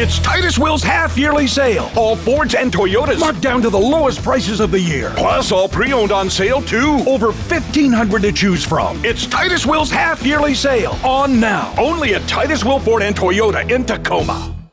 It's Titus Will's half yearly sale. All Fords and Toyotas marked down to the lowest prices of the year. Plus, all pre owned on sale too. Over 1,500 to choose from. It's Titus Will's half yearly sale. On now. Only at Titus Will Ford and Toyota in Tacoma.